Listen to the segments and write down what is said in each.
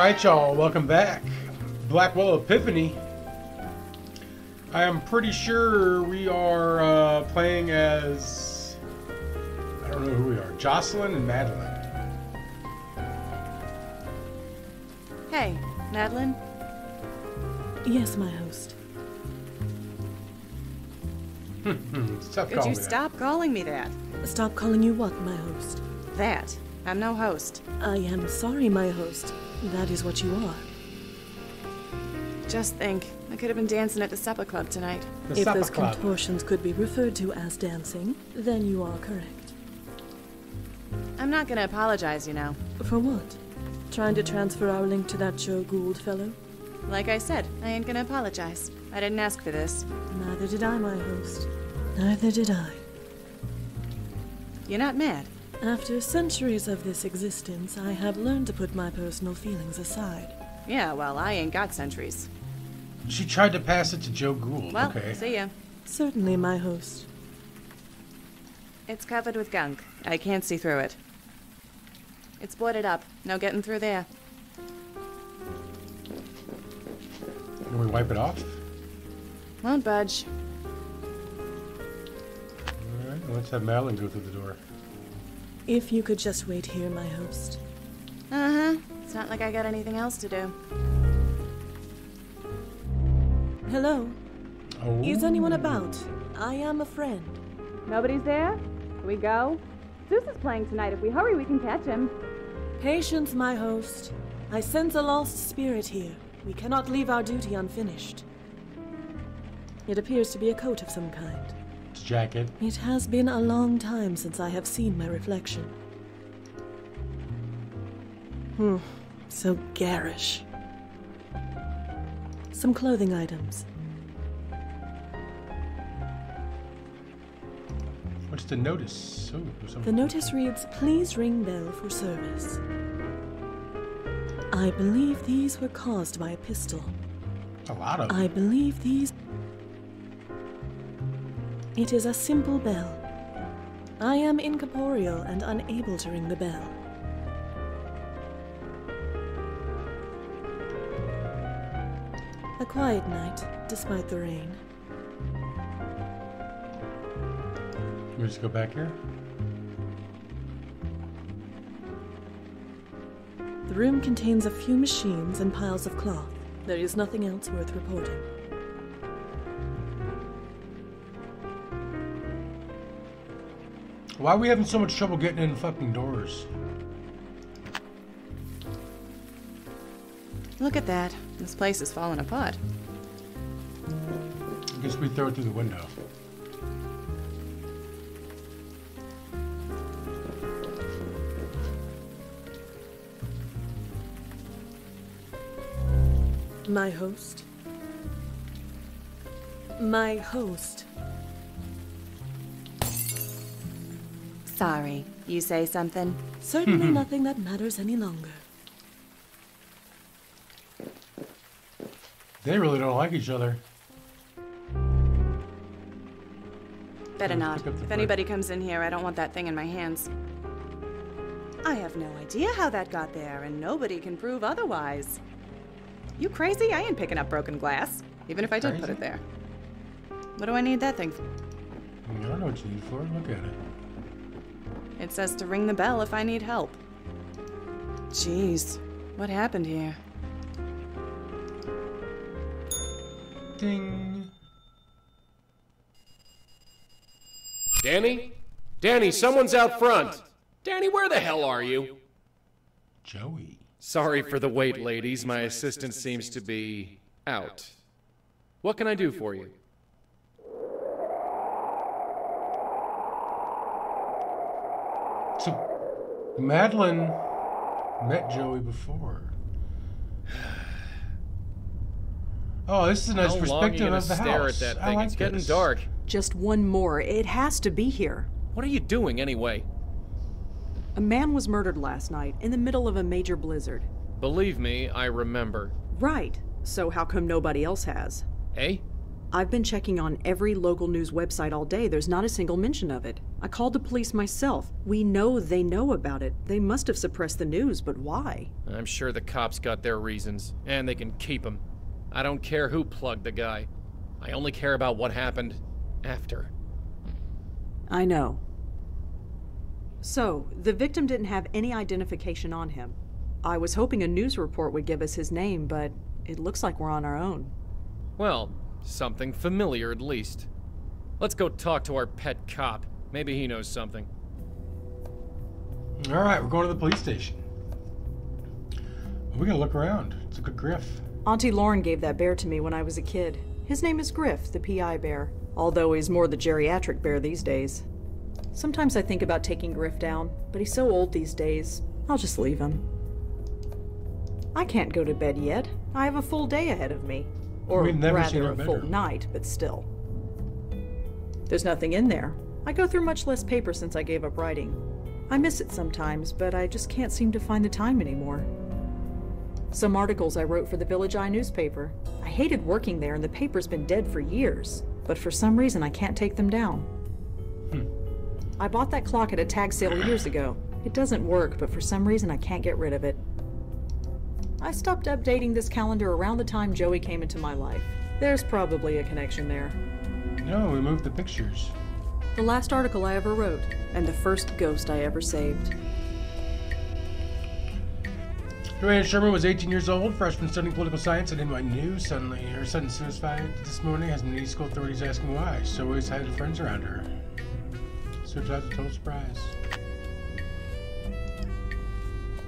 right, y'all, welcome back. Blackwell Epiphany. I am pretty sure we are uh, playing as. I don't know who we are. Jocelyn and Madeline. Hey, Madeline. Yes, my host. Stop Could calling you me that. stop calling me that? Stop calling you what, my host? That. I'm no host. I am sorry, my host. That is what you are. Just think, I could have been dancing at the supper club tonight. The if those club. contortions could be referred to as dancing, then you are correct. I'm not gonna apologize, you know. For what? Trying to transfer our link to that Joe Gould fellow? Like I said, I ain't gonna apologize. I didn't ask for this. Neither did I, my host. Neither did I. You're not mad. After centuries of this existence, I have learned to put my personal feelings aside. Yeah, well, I ain't got centuries. She tried to pass it to Joe Gould. Well, okay. see ya. Certainly, my host. It's covered with gunk. I can't see through it. It's boarded up. No getting through there. Can we wipe it off? Won't budge. All right, let's have Madeline go through the door. If you could just wait here, my host. Uh huh. It's not like I got anything else to do. Hello? Oh. Is anyone about? I am a friend. Nobody's there? Can we go? Zeus is playing tonight. If we hurry, we can catch him. Patience, my host. I sense a lost spirit here. We cannot leave our duty unfinished. It appears to be a coat of some kind. Jacket. It has been a long time since I have seen my reflection. Hmm, so garish. Some clothing items. What's the notice? Oh, some- The notice reads, Please ring bell for service. I believe these were caused by a pistol. a lot of. I believe these. It is a simple bell. I am incorporeal and unable to ring the bell. A quiet night, despite the rain. Can we just go back here? The room contains a few machines and piles of cloth. There is nothing else worth reporting. Why are we having so much trouble getting in the fucking doors? Look at that. This place is falling apart. I guess we throw it through the window. My host. My host. Sorry. You say something? Certainly mm-hmm. nothing that matters any longer. They really don't like each other. Better not. pick up the If bread. anybody comes in here, I don't want that thing in my hands. I have no idea how that got there, and nobody can prove otherwise. You crazy? I ain't picking up broken glass, even if I did put it there. What do I need that thing for? I don't know what you need for it. Look at it. It says to ring the bell if I need help. Jeez, what happened here? Ding. Danny? Danny, someone's out front. Danny, where the hell are you? Joey. Sorry for the wait, ladies. My assistant seems to be out. What can I do for you? Madeline met Joey before. Oh, this is a nice How long are you perspective of the stare house. at that I thing? like it's getting dark. Just one more. It has to be here. What are you doing anyway? A man was murdered last night in the middle of a major blizzard. Believe me, I remember. Right. So how come nobody else has? Eh? I've been checking on every local news website all day. There's not a single mention of it. I called the police myself. We know they know about it. They must have suppressed the news, but why? I'm sure the cops got their reasons, and they can keep them. I don't care who plugged the guy. I only care about what happened after. I know. So, the victim didn't have any identification on him. I was hoping a news report would give us his name, but it looks like we're on our own. Well, something familiar at least. Let's go talk to our pet cop. Maybe he knows something. All right, we're going to the police station. We're gonna look around. It's a good griff. Auntie Lauren gave that bear to me when I was a kid. His name is Griff, the PI bear, although he's more the geriatric bear these days. Sometimes I think about taking Griff down, but he's so old these days, I'll just leave him. I can't go to bed yet. I have a full day ahead of me. Or We've never rather, her a full night, but still. There's nothing in there. I go through much less paper since I gave up writing. I miss it sometimes, but I just can't seem to find the time anymore. Some articles I wrote for the Village Eye newspaper. I hated working there, and the paper's been dead for years, but for some reason I can't take them down. Hmm. I bought that clock at a tag sale years ago. It doesn't work, but for some reason I can't get rid of it. I stopped updating this calendar around the time Joey came into my life. There's probably a connection there. No, we moved the pictures. The last article I ever wrote, and the first ghost I ever saved. Joanne Sherman was 18 years old, freshman studying political science at NYU. Suddenly, her sudden suicide this morning has many school authorities asking why. So always had friends around her. So it was a total surprise.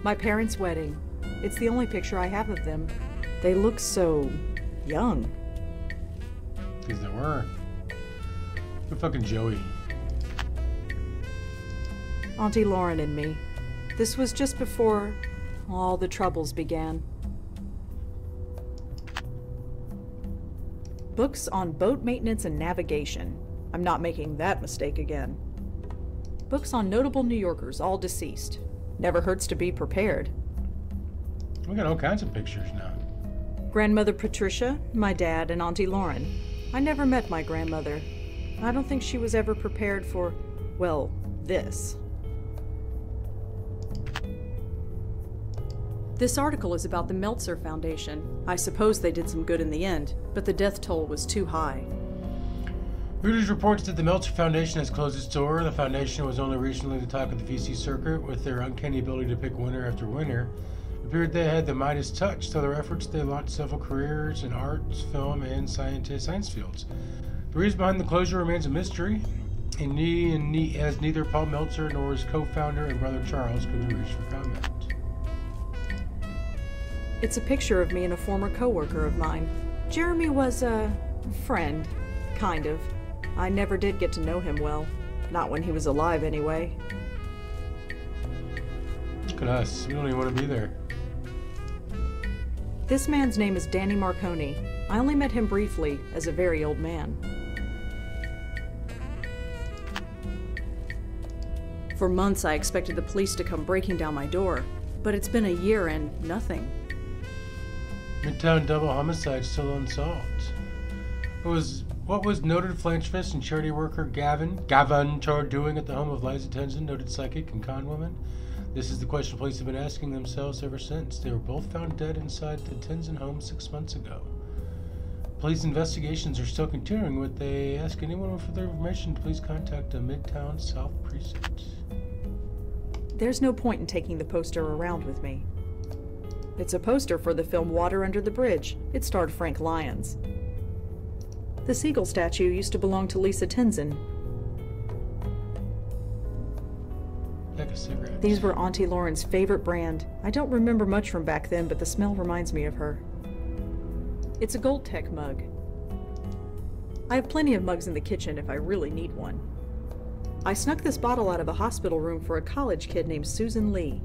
My parents' wedding. It's the only picture I have of them. They look so young. Because they were. Good fucking Joey. Auntie Lauren and me. This was just before all the troubles began. Books on boat maintenance and navigation. I'm not making that mistake again. Books on notable New Yorkers, all deceased. Never hurts to be prepared. We got all kinds of pictures now. Grandmother Patricia, my dad, and Auntie Lauren. I never met my grandmother. I don't think she was ever prepared for, well, this. This article is about the Meltzer Foundation. I suppose they did some good in the end, but the death toll was too high. Reuters reports that the Meltzer Foundation has closed its door. The foundation was only recently the talk of the VC circuit, with their uncanny ability to pick winner after winner. It appeared they had the Midas touch. Through their efforts, they launched several careers in arts, film, and science fields. The reason behind the closure remains a mystery, and, as neither Paul Meltzer nor his co-founder and brother Charles could be reached for comment. It's a picture of me and a former coworker of mine. Jeremy was a friend, kind of. I never did get to know him well. Not when he was alive, anyway. Look at us. We don't even want to be there. This man's name is Danny Marconi. I only met him briefly, as a very old man. For months, I expected the police to come breaking down my door, but it's been a year and nothing. Midtown double homicide still unsolved. What was what was noted philanthropist and charity worker Gavin Gavin Tor doing at the home of Liza Tenzin, noted psychic and con woman? This is the question police have been asking themselves ever since. They were both found dead inside the Tenzin home six months ago. Police investigations are still continuing. Would they ask anyone with further information? to Please contact the Midtown South Precinct. There's no point in taking the poster around with me. It's a poster for the film Water Under the Bridge. It starred Frank Lyons. The seagull statue used to belong to Lisa Tenzin. Pack of cigarettes. These were Auntie Lauren's favorite brand. I don't remember much from back then, but the smell reminds me of her. It's a Gold Tech mug. I have plenty of mugs in the kitchen if I really need one. I snuck this bottle out of a hospital room for a college kid named Susan Lee.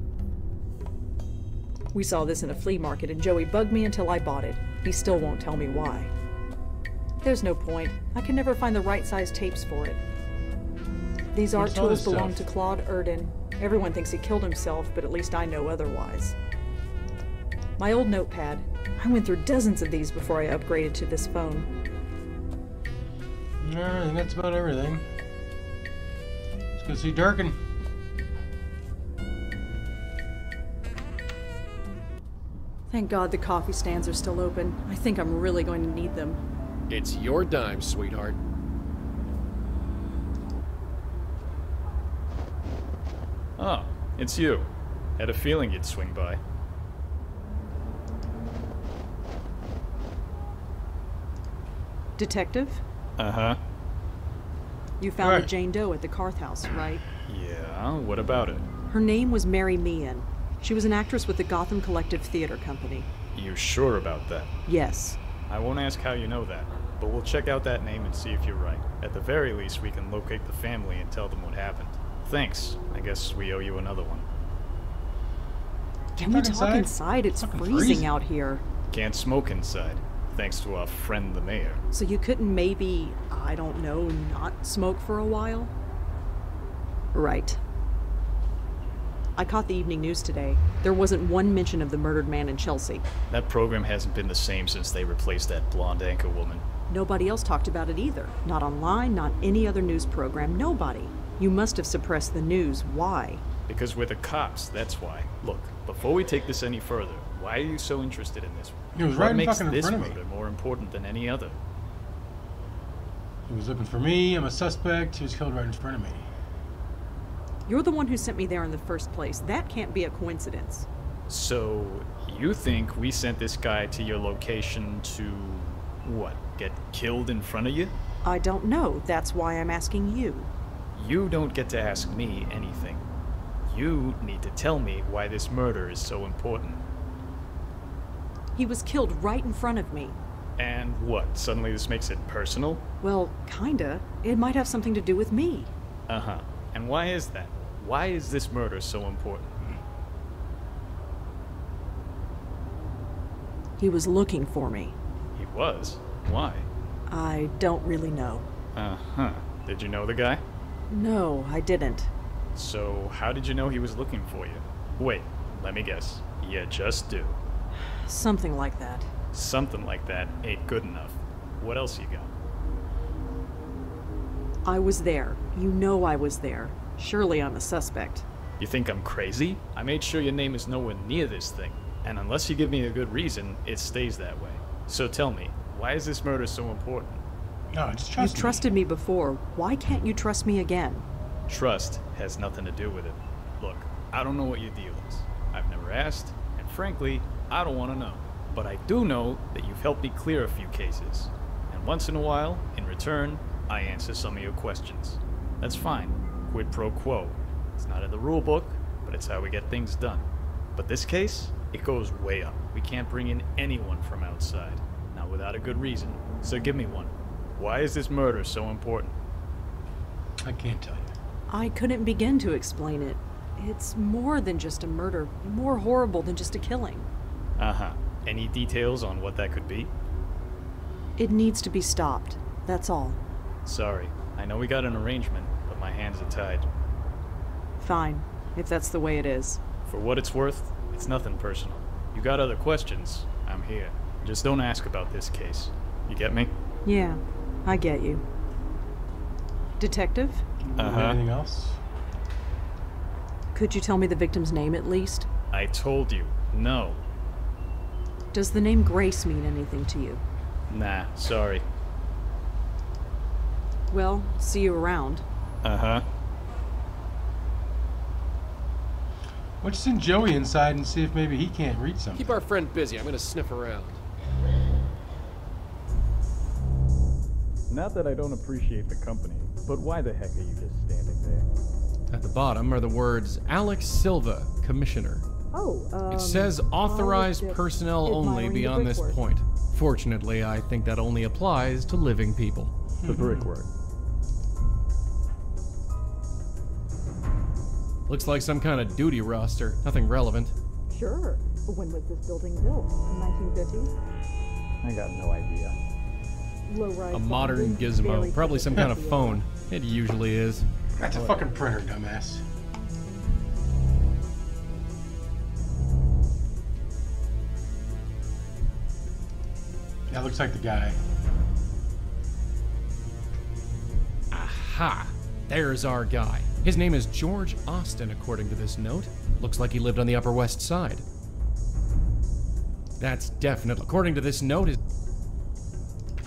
We saw this in a flea market, and Joey bugged me until I bought it. He still won't tell me why. There's no point. I can never find the right size tapes for it. These art tools belong to Claude Erdin. Everyone thinks he killed himself, but at least I know otherwise. My old notepad. I went through dozens of these before I upgraded to this phone. Alright, that's about everything. Let's Go see Durkin. Thank God the coffee stands are still open. I think I'm really going to need them. It's your dime, sweetheart. Oh, it's you. Had a feeling you'd swing by. Detective, Uh huh. you found a Jane Doe at the Carth House, right? Yeah, what about it? Her name was Mary Meehan. She was an actress with the Gotham Collective Theater Company. You sure about that? Yes. I won't ask how you know that, but we'll check out that name and see if you're right. At the very least, we can locate the family and tell them what happened. Thanks. I guess we owe you another one. Can we Talk talk inside? inside? It's freezing freezing. out here. Can't smoke inside, thanks to our friend the mayor. So you couldn't maybe, I don't know, not smoke for a while? Right. I caught the evening news today. There wasn't one mention of the murdered man in Chelsea. That program hasn't been the same since they replaced that blonde anchor woman. Nobody else talked about it either. Not online, not any other news program, nobody. You must have suppressed the news. Why? Because we're the cops, that's why. Look, before we take this any further, why are you so interested in this? He was what right in makes fucking in this front of me. murder more important than any other? He was looking for me. I'm a suspect. He was killed right in front of me. You're the one who sent me there in the first place. That can't be a coincidence. So, you think we sent this guy to your location to. what? Get killed in front of you? I don't know. That's why I'm asking you. You don't get to ask me anything. You need to tell me why this murder is so important. He was killed right in front of me. And what? Suddenly this makes it personal? Well, kinda. It might have something to do with me. Uh huh. And why is that? Why is this murder so important? He was looking for me. He was. Why? I don't really know. Uh huh. Did you know the guy? No, I didn't. So, how did you know he was looking for you? Wait, let me guess. You just do. Something like that. Something like that ain't good enough. What else you got? I was there. You know I was there. Surely I'm a suspect. You think I'm crazy? I made sure your name is nowhere near this thing. And unless you give me a good reason, it stays that way. So tell me, why is this murder so important? No, it's just You trust me. trusted me before. Why can't you trust me again? Trust has nothing to do with it. Look, I don't know what your deal is. I've never asked, and frankly, I don't want to know. But I do know that you've helped me clear a few cases. And once in a while, in return, I answer some of your questions. That's fine. Quid pro quo. It's not in the rule book, but it's how we get things done. But this case, it goes way up. We can't bring in anyone from outside, not without a good reason. So give me one. Why is this murder so important? I can't tell you. I couldn't begin to explain it. It's more than just a murder, more horrible than just a killing. Uh huh. Any details on what that could be? It needs to be stopped. That's all. Sorry. I know we got an arrangement, but my hands are tied. Fine, if that's the way it is. For what it's worth, it's nothing personal. You got other questions? I'm here. Just don't ask about this case. You get me? Yeah, I get you. Detective, Uh-huh. Anything else? could you tell me the victim's name at least? I told you. No. Does the name Grace mean anything to you? Nah, sorry. Well, see you around. Uh huh. Why don't you send Joey inside and see if maybe he can't read something? Keep our friend busy. I'm gonna sniff around. Not that I don't appreciate the company, but why the heck are you just standing there? At the bottom are the words Alex Silva, Commissioner. Oh, um, It says authorized personnel only beyond this point. Fortunately, I think that only applies to living people. The brickwork. Looks like some kind of duty roster. Nothing relevant. Sure. When was this building built? 1950s? I got no idea. Low-rise. A modern gizmo. Probably some kind of phone. It usually is. That's a fucking printer, dumbass. That looks like the guy. Aha! There's our guy. His name is George Austin, according to this note. Looks like he lived on the Upper West Side. That's definite. According to this note, his,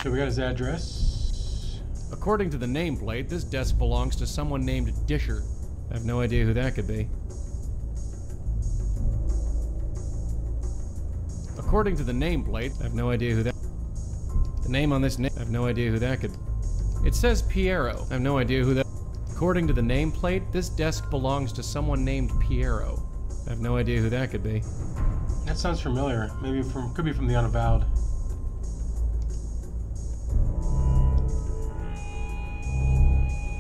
So we got his address. according to the nameplate, this desk belongs to someone named Disher. I have no idea who that could be. According to the nameplate, I have no idea who that. The name on this name, I have no idea who that could. It says Piero. I have no idea who that. According to the nameplate, this desk belongs to someone named Piero. I have no idea who that could be. That sounds familiar. Maybe from could be from the Unavowed.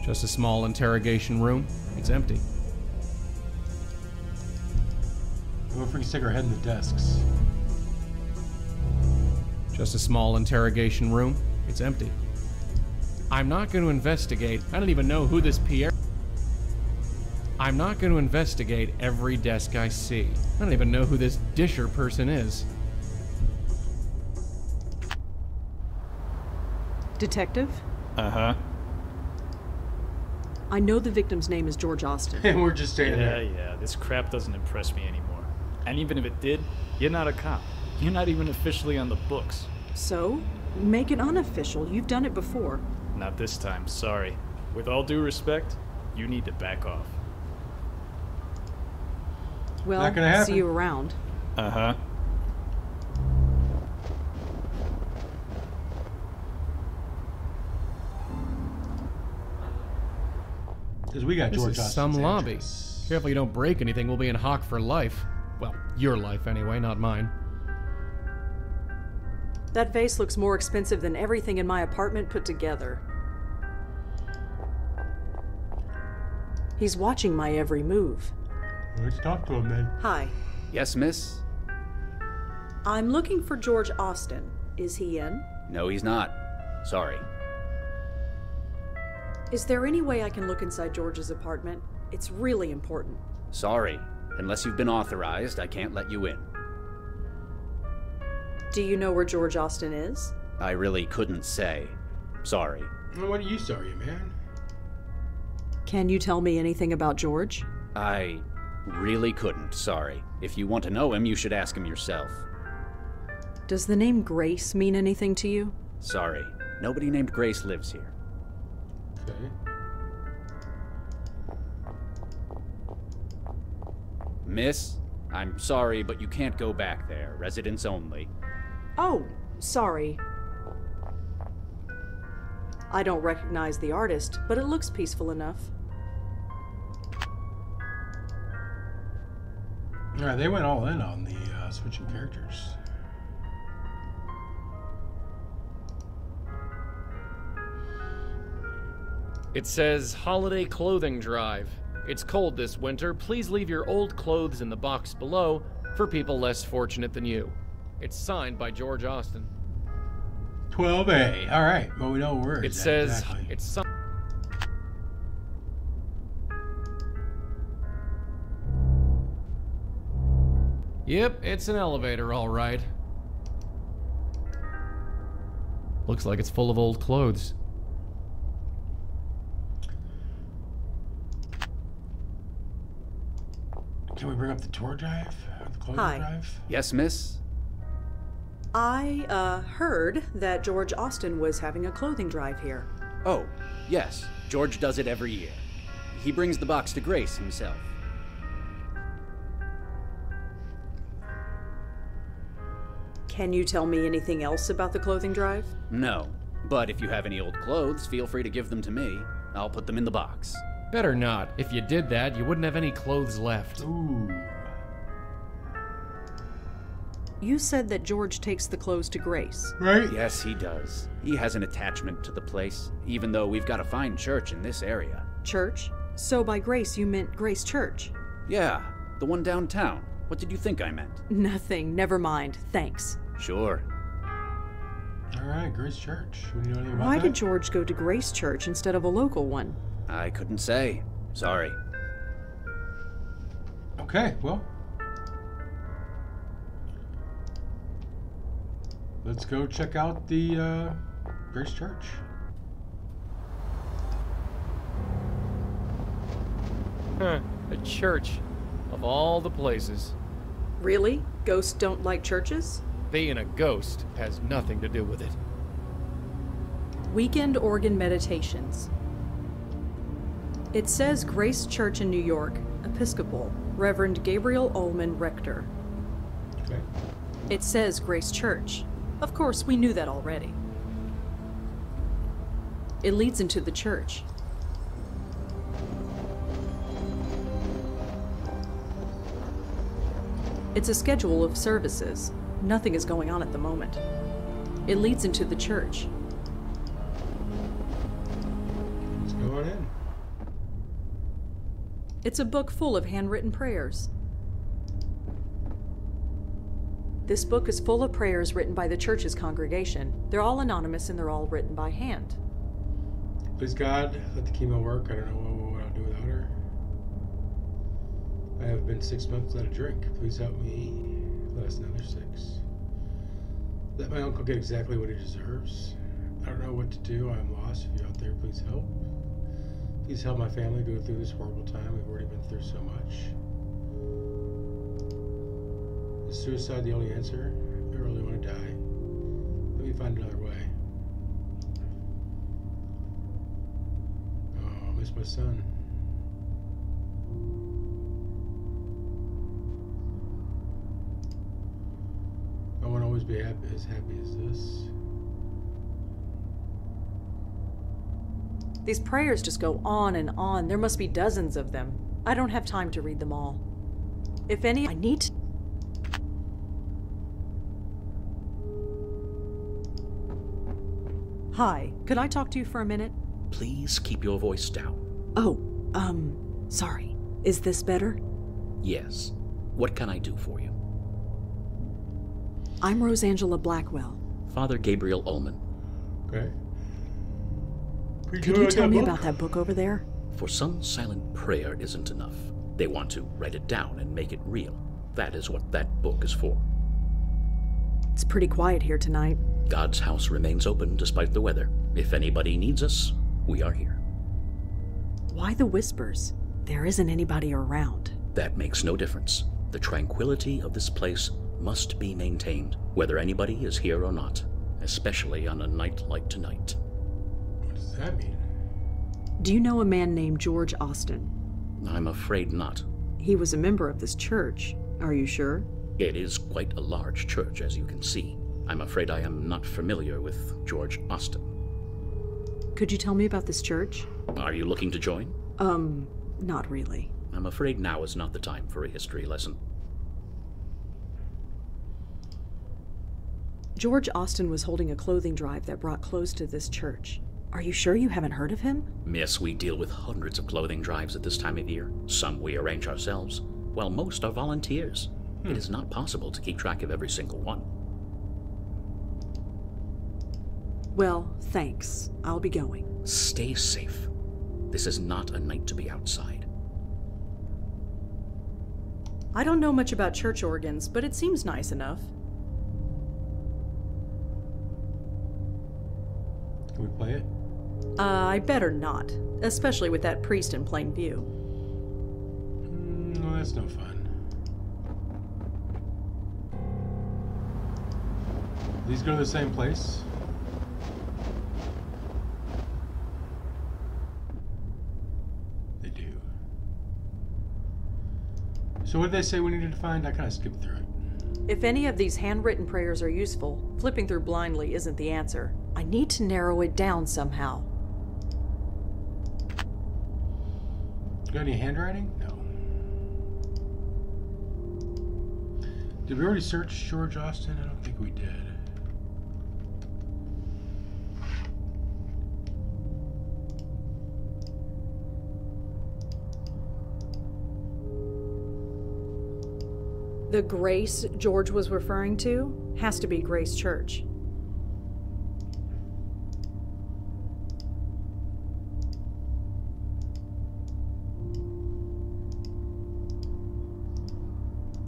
Just a small interrogation room. It's empty. Wonder if we can stick our head in the desks. Just a small interrogation room. It's empty. I'm not going to investigate. I don't even know who this Pierre. I'm not going to investigate every desk I see. I don't even know who this Disher person is. Detective? Uh huh. I know the victim's name is George Austin. And we're just standing Yeah, there. yeah. This crap doesn't impress me anymore. And even if it did, you're not a cop. You're not even officially on the books. So, make it unofficial. You've done it before. Not this time, sorry. With all due respect, you need to back off. Well, Not gonna happen. see you around. Uh huh. Because we got This George is Austin's some lobby. address. Careful you don't break anything, we'll be in hock for life. Well, your life anyway, not mine. That vase looks more expensive than everything in my apartment put together. He's watching my every move. Let's talk to him then. Hi, Yes, miss? I'm looking for George Austin. Is he in? No, he's not. Sorry. Is there any way I can look inside George's apartment? It's really important. Sorry. Unless you've been authorized, I can't let you in. Do you know where George Austin is? I really couldn't say. Sorry. Well, what are you sorry, man? Can you tell me anything about George? I really couldn't. Sorry. If you want to know him, you should ask him yourself. Does the name Grace mean anything to you? Sorry. Nobody named Grace lives here. Okay. Miss, I'm sorry, but you can't go back there. Residents only. Oh, sorry. I don't recognize the artist, but it looks peaceful enough. All right, they went all in on the uh, switching characters. It says Holiday Clothing Drive. It's cold this winter. Please leave your old clothes in the box below for people less fortunate than you. It's signed by George Austin. 12A. All right. Well, we know where It it's says exactly. it's si- Yep, it's an elevator, all right. Looks like it's full of old clothes. Can we bring up the tour drive? The clothing Hi. drive? Yes, miss? I, uh, heard that George Austin was having a clothing drive here. Oh, yes. George does it every year. He brings the box to Grace himself. Can you tell me anything else about the clothing drive? No. But if you have any old clothes, feel free to give them to me. I'll put them in the box. Better not. If you did that, you wouldn't have any clothes left. Ooh. You said that George takes the clothes to Grace. Right? Yes, he does. He has an attachment to the place, even though we've got a fine church in this area. Church? So by Grace, you meant Grace Church. Yeah, the one downtown. What did you think I meant? Nothing. Never mind. Thanks. Sure. All right, Grace Church. What you know anything about Why that? did George go to Grace Church instead of a local one? I couldn't say. Sorry. Okay, well. Let's go check out the uh, Grace Church. Huh, a church. Of all the places. Really? Ghosts don't like churches? Being a ghost has nothing to do with it. Weekend organ meditations. It says Grace Church in New York, Episcopal, Reverend Gabriel Ullman, Rector. Okay. It says Grace Church. Of course, we knew that already. It leads into the church. It's a schedule of services. Nothing is going on at the moment. It leads into the church. Let's go on in. It's a book full of handwritten prayers. This book is full of prayers written by the church's congregation. They're all anonymous and they're all written by hand. Please God, let the chemo work. I don't know what, I'll do without her. I have been six months without a drink. Please help me last another six. Let my uncle get exactly what he deserves. I don't know what to do. I'm lost. If you're out there, please help. Please help my family go through this horrible time. We've already been through so much. Is suicide the only answer? I really want to die. Let me find another way. Oh, I miss my son. I won't always be happy, as happy as this. These prayers just go on and on. There must be dozens of them. I don't have time to read them all. If any, I need to. Hi, could I talk to you for a minute? Please keep your voice down. Oh, um, sorry. Is this better? Yes. What can I do for you? I'm Rosangela Blackwell. Father Gabriel Ullman. Okay. Could you tell me about that book over there? For some, silent prayer isn't enough. They want to write it down and make it real. That is what that book is for. It's pretty quiet here tonight. God's house remains open despite the weather. If anybody needs us, we are here. Why the whispers? There isn't anybody around. That makes no difference. The tranquility of this place must be maintained, whether anybody is here or not, especially on a night like tonight. What does that mean? Do you know a man named George Austin? I'm afraid not. He was a member of this church. Are you sure? It is quite a large church, as you can see. I'm afraid I am not familiar with George Austin. Could you tell me about this church? Are you looking to join? Um, not really. I'm afraid now is not the time for a history lesson. George Austin was holding a clothing drive that brought clothes to this church. Are you sure you haven't heard of him? Miss, we deal with hundreds of clothing drives at this time of year. Some we arrange ourselves, while most are volunteers. It is not possible to keep track of every single one. Well, thanks. I'll be going. Stay safe. This is not a night to be outside. I don't know much about church organs, but it seems nice enough. Can we play it? Uh, I better not, especially with that priest in plain view. Mm, no, that's no fun. These go to the same place? They do. So what did they say we needed to find? I kind of skipped through it. If any of these handwritten prayers are useful, flipping through blindly isn't the answer. I need to narrow it down somehow. Got any handwriting? No. Did we already search George Austin? I don't think we did. The Grace George was referring to has to be Grace Church.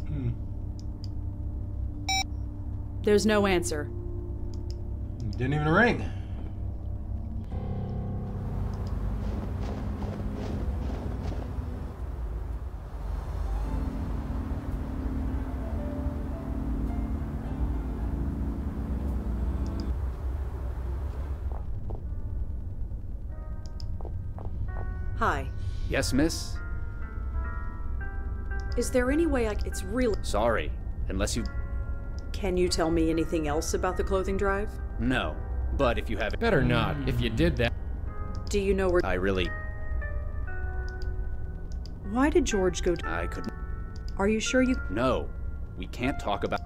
Hmm. There's no answer. Didn't even ring. Yes, miss? Is there any way I. It's really. Sorry. Unless you. Can you tell me anything else about the clothing drive? No. But if you have. Better not. If you did that. Do you know where. I really. Why did George go to. I couldn't. Are you sure you. No. We can't talk about.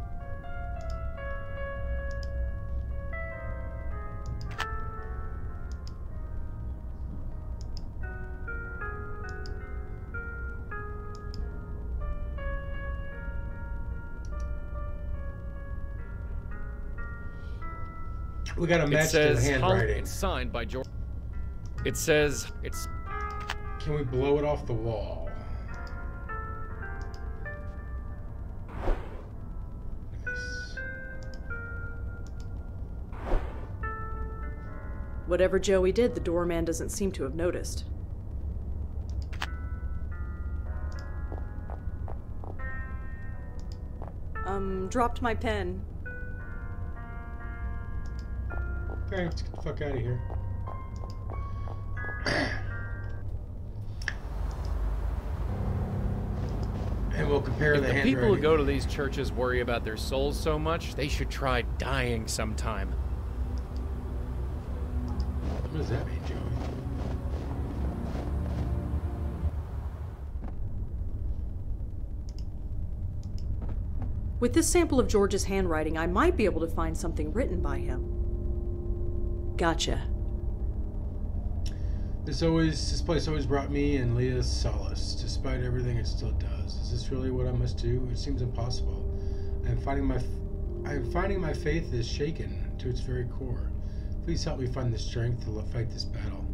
We got a It match to the says handwriting. it's signed by George. It says it's Can we blow it off the wall? Nice. Whatever Joey did, the doorman doesn't seem to have noticed. Um, dropped my pen. Okay, let's get the fuck out of here. and we'll compare If the, the people who go to these churches worry about their souls so much, they should try dying sometime. What does that mean, Joey? With this sample of George's handwriting, I might be able to find something written by him. Gotcha. This always, this place always brought me and Leah solace, despite everything it still does. Is this really what I must do? It seems impossible. I am finding my, I am finding my faith is shaken to its very core. Please help me find the strength to fight this battle.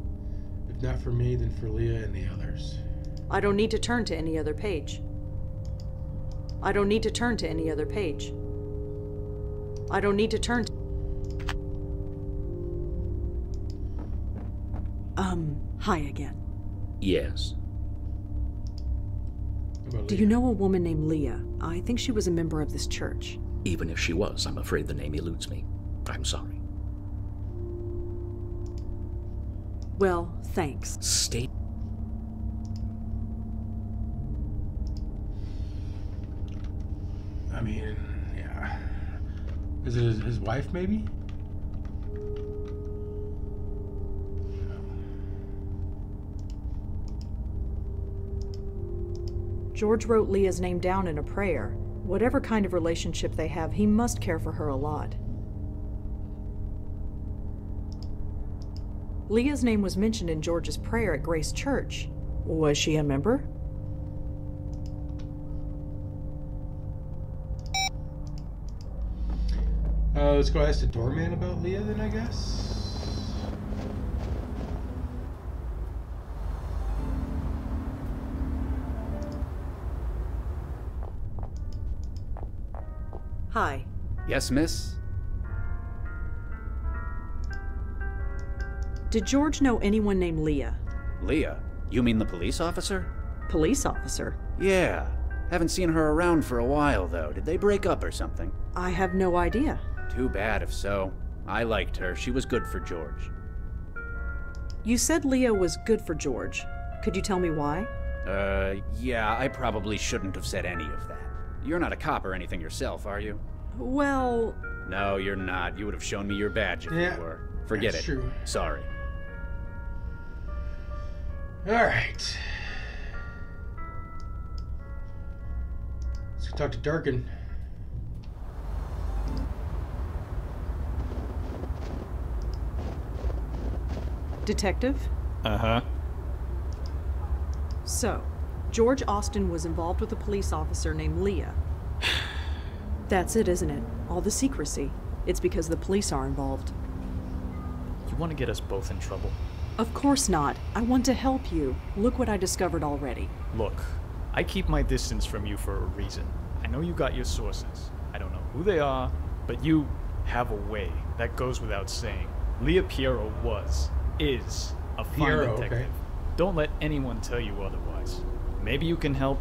If not for me, then for Leah and the others. I don't need to turn to any other page. I don't need to turn to any other page. I don't need to turn to. Um, hi again. Yes. Do you know a woman named Leah? I think she was a member of this church. Even if she was, I'm afraid the name eludes me. I'm sorry. Well, thanks. Stay. I mean, yeah. Is it his, his wife, maybe? George wrote Leah's name down in a prayer. Whatever kind of relationship they have, he must care for her a lot. Leah's name was mentioned in George's prayer at Grace Church. Was she a member? Uh, let's go ask the doorman about Leah then, I guess. Hi. Yes, miss? Did George know anyone named Leah? Leah? You mean the police officer? Police officer? Yeah. Haven't seen her around for a while, though. Did they break up or something? I have no idea. Too bad if so. I liked her. She was good for George. You said Leah was good for George. Could you tell me why? Uh, yeah, I probably shouldn't have said any of that. You're not a cop or anything yourself, are you? Well, No, you're not. You would have shown me your badge if Yeah, you were. Forget that's it. true. Sorry. All right. Let's go talk to Durkin. detective? Uh huh. So, George Austin was involved with a police officer named Leah. That's it, isn't it? All the secrecy. It's because the police are involved. You want to get us both in trouble? Of course not. I want to help you. Look what I discovered already. Look, I keep my distance from you for a reason. I know you got your sources. I don't know who they are, but you have a way. That goes without saying. Leah Piero was, is, a fine Piero, detective. okay. Don't let anyone tell you otherwise. Maybe you can help,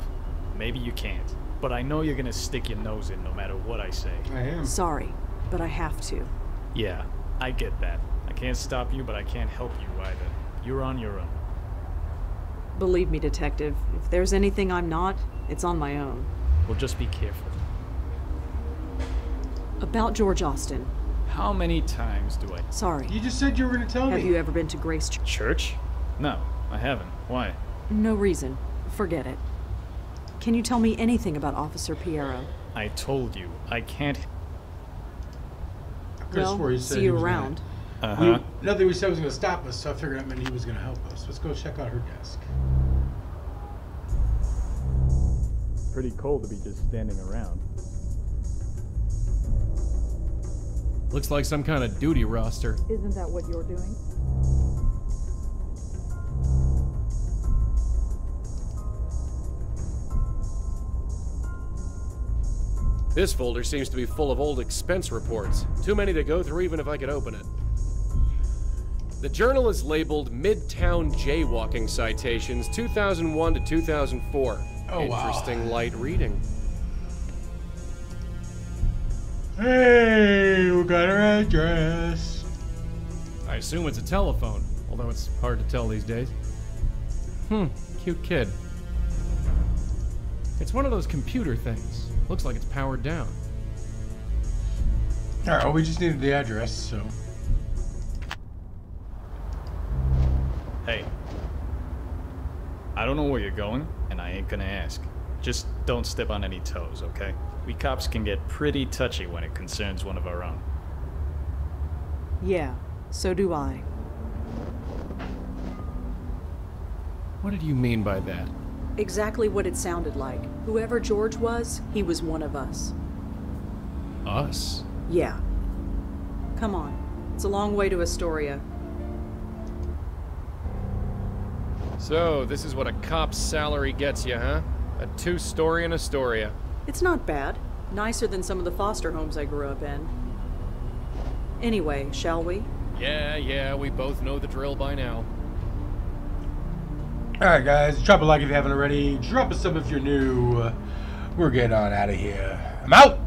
maybe you can't. But I know you're gonna stick your nose in no matter what I say. I am. Sorry, but I have to. Yeah, I get that. I can't stop you, but I can't help you either. You're on your own. Believe me, Detective, if there's anything I'm not, it's on my own. Well, just be careful. About George Austin. How many times do I. Sorry. You just said you were going to tell Have me. Have you ever been to Grace Ch- Church? No, I haven't. Why? No reason. Forget it. Can you tell me anything about Officer Piero? I told you, I can't. I Well, said see you was gonna- around. Uh We, huh. nothing we said was going to stop us, so I figured that meant he was going to help us. Let's go check out her desk. Pretty cold to be just standing around. Looks like some kind of duty roster. Isn't that what you're doing? This folder seems to be full of old expense reports. Too many to go through even if I could open it. The journal is labeled Midtown Jaywalking Citations 2001 to 2004. Oh, wow. Interesting light reading. Hey, we got her address. I assume it's a telephone, although it's hard to tell these days. Hmm, cute kid. It's one of those computer things. Looks like it's powered down. All right, well, we just needed the address, so. Hey. I don't know where you're going, and I ain't gonna ask. Just don't step on any toes, okay? We cops can get pretty touchy when it concerns one of our own. Yeah, so do I. What did you mean by that? Exactly what it sounded like. Whoever George was, he was one of us. Us? Yeah. Come on. It's a long way to Astoria. So, this is what a cop's salary gets you, huh? A two story in Astoria. It's not bad. Nicer than some of the foster homes I grew up in. Anyway, shall we? Yeah, yeah, we both know the drill by now. All right, guys, drop a like if you haven't already. Drop a sub if you're new. We're getting on out of here. I'm out.